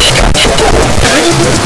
아니